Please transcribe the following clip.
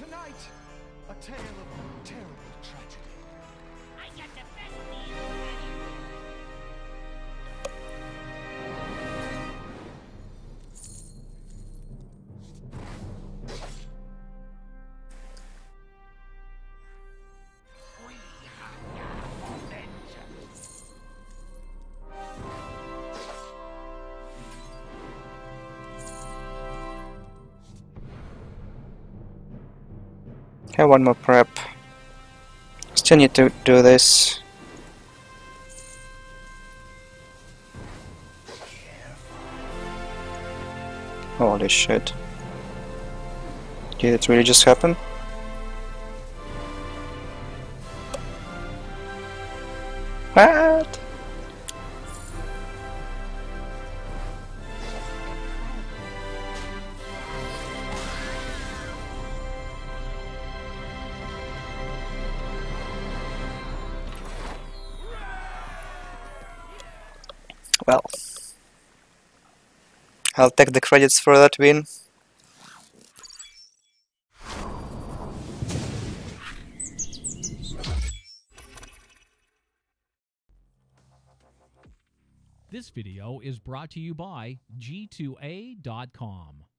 Tonight, a tale of terrible tragedy. I Okay, one more prep. Still need to do this. Holy shit. Did it really just happen? What? Well, I'll take the credits for that win. This video is brought to you by G2A.com.